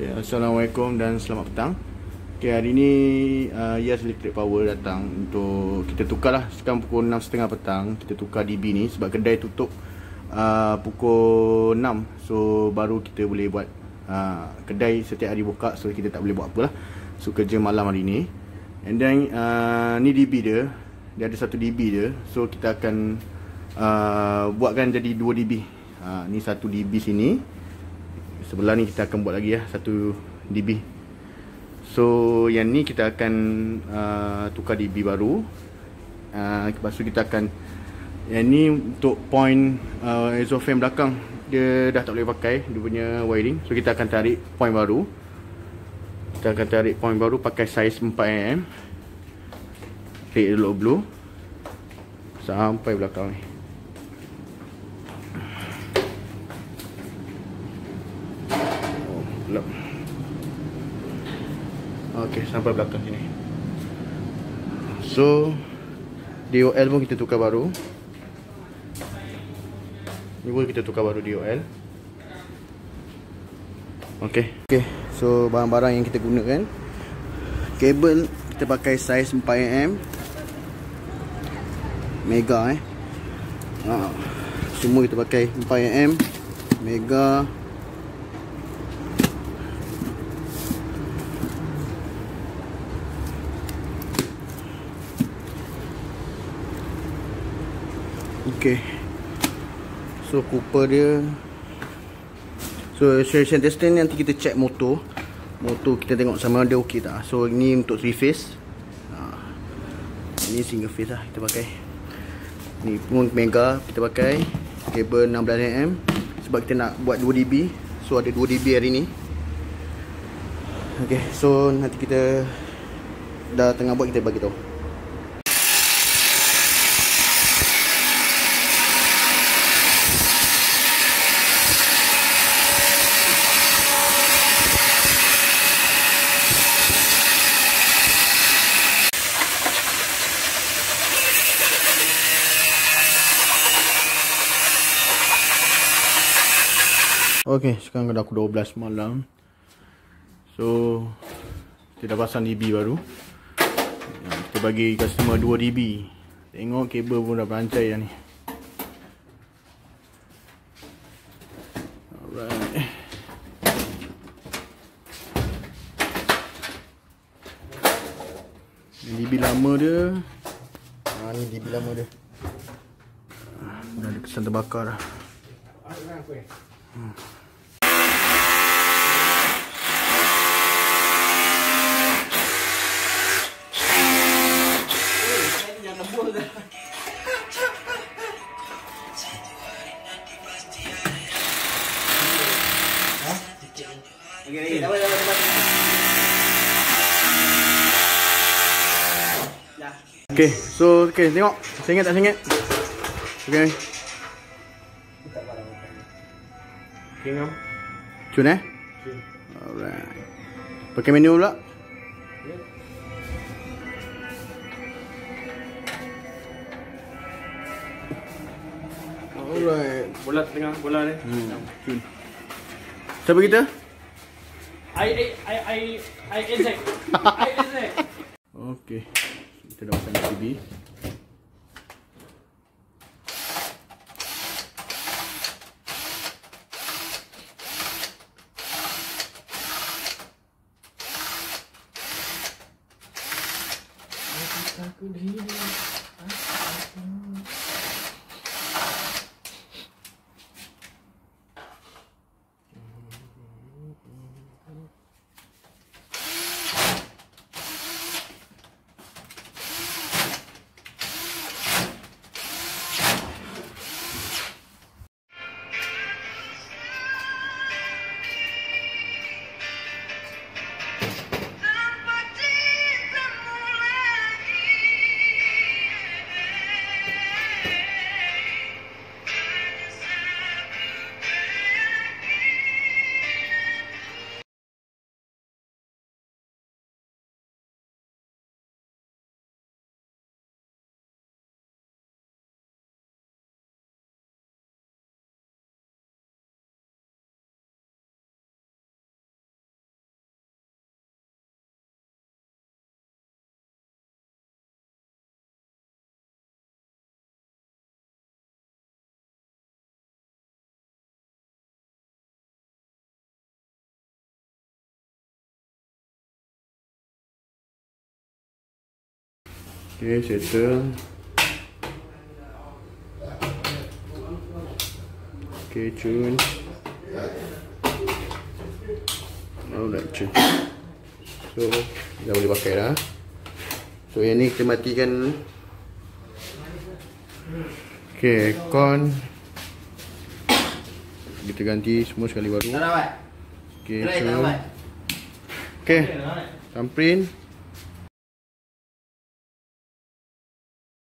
Okay, Assalamualaikum dan selamat petang. Okay, Hari ni uh, Yas Electric Power datang Untuk kita tukar lah. Sekarang pukul 6.30 petang Kita tukar DB ni Sebab kedai tutup uh, Pukul 6 So baru kita boleh buat uh, Kedai setiap hari buka. So kita tak boleh buat apa lah. So kerja malam hari ni. And then uh, Ni DB dia. Dia ada satu DB dia. So kita akan uh, Buatkan jadi 2 DB uh, Ni satu DB sini sebelah ni kita akan buat lagi ya satu dB so yang ni kita akan uh, tukar dB baru. Uh, lepas tu kita akan yang ni untuk point uh, exhaust belakang dia dah tak boleh pakai dia punya wiring. So kita akan tarik point baru. Kita akan tarik point baru pakai size 4mm take dulu blue. Sampai belakang ni ok sampai belakang sini. So DOL pun kita tukar baru. Ni pun kita tukar baru DOL ok ok so barang-barang yang kita gunakan. Kabel kita pakai size 4mm mega eh. Ha. semua kita pakai 4mm mega Okay So Cooper dia So acceleration testing nanti kita check motor. Motor kita tengok sama ada okey tak. So ini untuk 3 phase. Ha. Ini single phase lah kita pakai. Ni pun mega kita pakai. Kabel 16mm Sebab kita nak buat 2dB So ada 2dB hari ni. Okay so nanti kita Dah tengah buat kita bagi tahu Ok, sekarang dah aku 12 malam. So Kita dah pasang DB baru. Kita bagi customer 2 DB Tengok kabel pun dah berancai dah ni. Alright. Ini DB lama dia. Ha, Ni DB lama dia. Dah ada kesan terbakar dah Okay, so okay, tengok. Sengit tak sengit? Okay. Okay, ngam. Cun eh? Cun. Alright. Pakai menu pula? Alright. Bola tengah, bola ni. Hmm. Cun. Siapa kita? I I I I I Isaac. I Isaac. Okay. Kita dah pasang TV. Aku dah Okay, settle. Okay, tune. Now nak tune. So, dah boleh pakai dah. So, yang ni kita matikan. Okay, aircon. Kita ganti semua sekali baru. Okay, so. dapat. Okay, thumbprint.